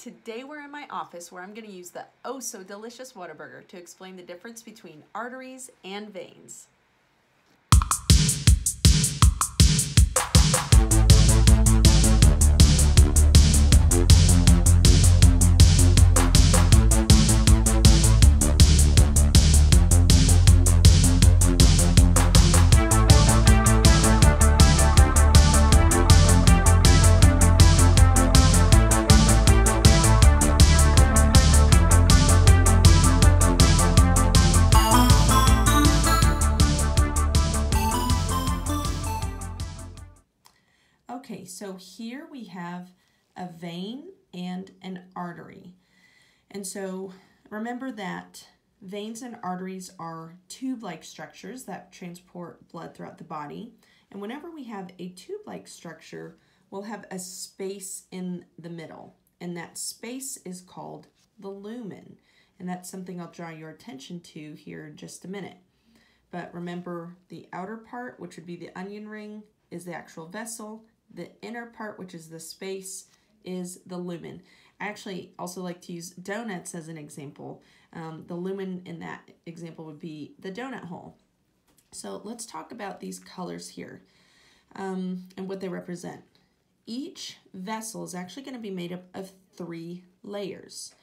Today we're in my office where I'm going to use the oh so delicious Whataburger to explain the difference between arteries and veins. So here we have a vein and an artery. And so remember that veins and arteries are tube-like structures that transport blood throughout the body. And whenever we have a tube-like structure, we'll have a space in the middle. And that space is called the lumen. And that's something I'll draw your attention to here in just a minute. But remember the outer part, which would be the onion ring, is the actual vessel, the inner part, which is the space, is the lumen. I actually also like to use donuts as an example. Um, the lumen in that example would be the donut hole. So let's talk about these colors here um, and what they represent. Each vessel is actually going to be made up of three layers.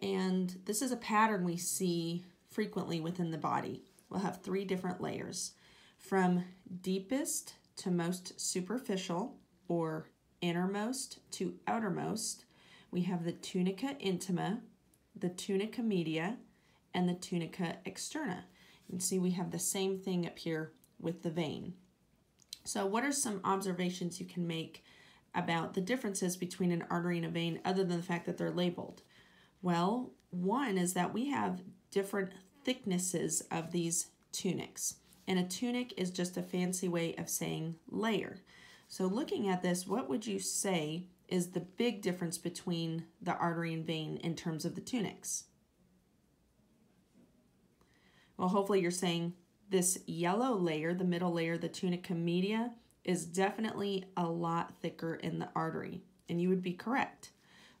And this is a pattern we see frequently within the body. We'll have three different layers. From deepest to most superficial, or innermost to outermost, we have the tunica intima, the tunica media, and the tunica externa. You see we have the same thing up here with the vein. So what are some observations you can make about the differences between an artery and a vein other than the fact that they're labeled? Well, one is that we have different thicknesses of these tunics. And a tunic is just a fancy way of saying layer. So looking at this, what would you say is the big difference between the artery and vein in terms of the tunics? Well, hopefully you're saying this yellow layer, the middle layer, the tunica media, is definitely a lot thicker in the artery, and you would be correct.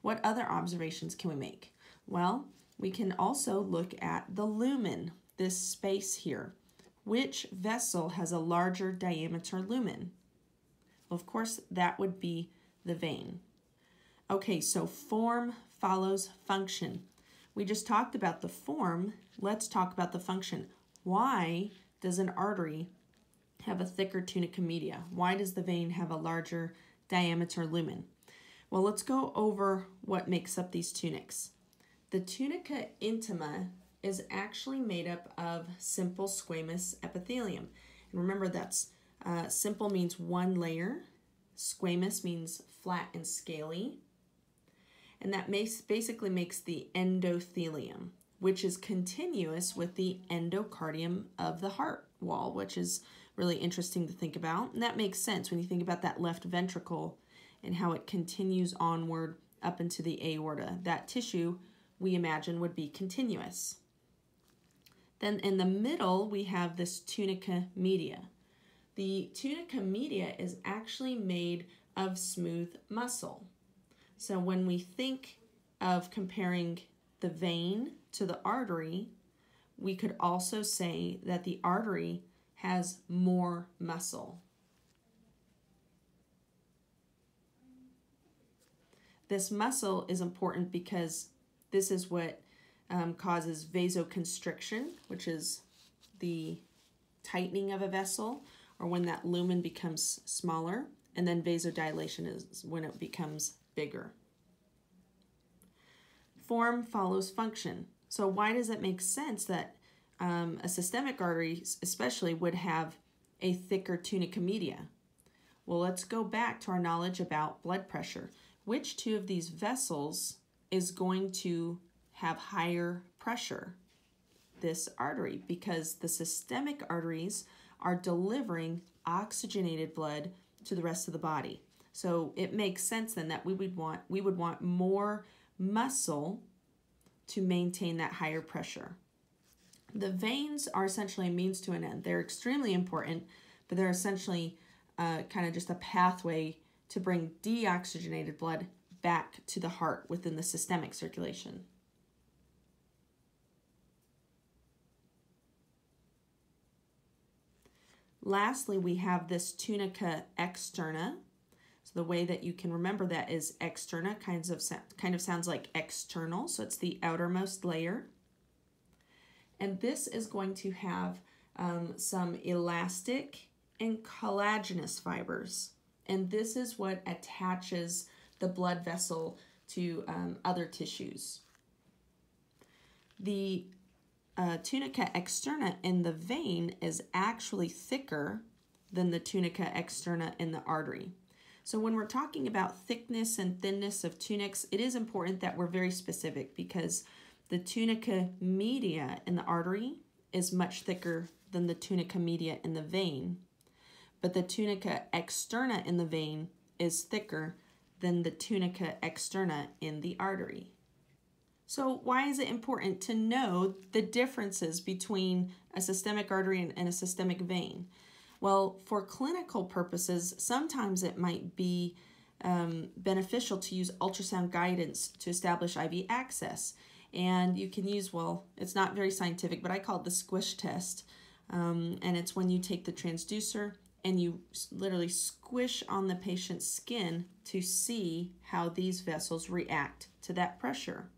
What other observations can we make? Well, we can also look at the lumen, this space here. Which vessel has a larger diameter lumen? Well, of course, that would be the vein. Okay, so form follows function. We just talked about the form. Let's talk about the function. Why does an artery have a thicker tunica media? Why does the vein have a larger diameter lumen? Well, let's go over what makes up these tunics. The tunica intima is actually made up of simple squamous epithelium. And remember, that's uh, simple means one layer. Squamous means flat and scaly. And that makes, basically makes the endothelium, which is continuous with the endocardium of the heart wall, which is really interesting to think about. And that makes sense when you think about that left ventricle and how it continues onward up into the aorta. That tissue, we imagine, would be continuous. Then in the middle, we have this tunica media. The tunica media is actually made of smooth muscle. So when we think of comparing the vein to the artery, we could also say that the artery has more muscle. This muscle is important because this is what um, causes vasoconstriction, which is the tightening of a vessel, or when that lumen becomes smaller, and then vasodilation is when it becomes bigger. Form follows function. So why does it make sense that um, a systemic artery especially would have a thicker tunica media? Well, let's go back to our knowledge about blood pressure. Which two of these vessels is going to have higher pressure? This artery, because the systemic arteries are delivering oxygenated blood to the rest of the body. So it makes sense then that we would want we would want more muscle to maintain that higher pressure. The veins are essentially a means to an end. They're extremely important, but they're essentially uh, kind of just a pathway to bring deoxygenated blood back to the heart within the systemic circulation. Lastly, we have this tunica externa. So the way that you can remember that is externa kinds of kind of sounds like external, so it's the outermost layer. And this is going to have um, some elastic and collagenous fibers. And this is what attaches the blood vessel to um, other tissues. The uh, tunica externa in the vein is actually thicker than the tunica externa in the artery. So when we're talking about thickness and thinness of tunics, it is important that we're very specific because the tunica media in the artery is much thicker than the tunica media in the vein, but the tunica externa in the vein is thicker than the tunica externa in the artery. So why is it important to know the differences between a systemic artery and, a systemic vein? Well, for clinical purposes, sometimes it might be um, beneficial to use ultrasound guidance to establish IV access. And you can use, well, it's not very scientific, but I call it the squish test. Um, and it's when you take the transducer and you literally squish on the patient's skin to see how these vessels react to that pressure.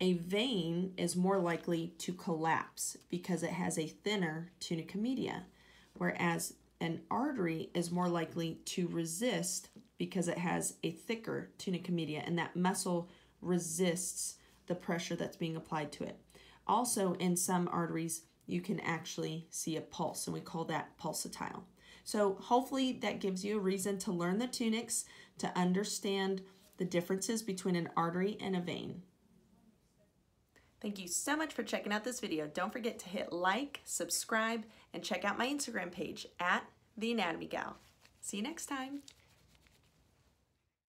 A vein is more likely to collapse because it has a thinner tunica media, whereas an artery is more likely to resist because it has a thicker tunica media and that muscle resists the pressure that's being applied to it. Also, in some arteries, you can actually see a pulse, and we call that pulsatile. So hopefully that gives you a reason to learn the tunics, to understand the differences between an artery and a vein. Thank you so much for checking out this video. Don't forget to hit like, subscribe, and check out my Instagram page at The Anatomy Gal. See you next time.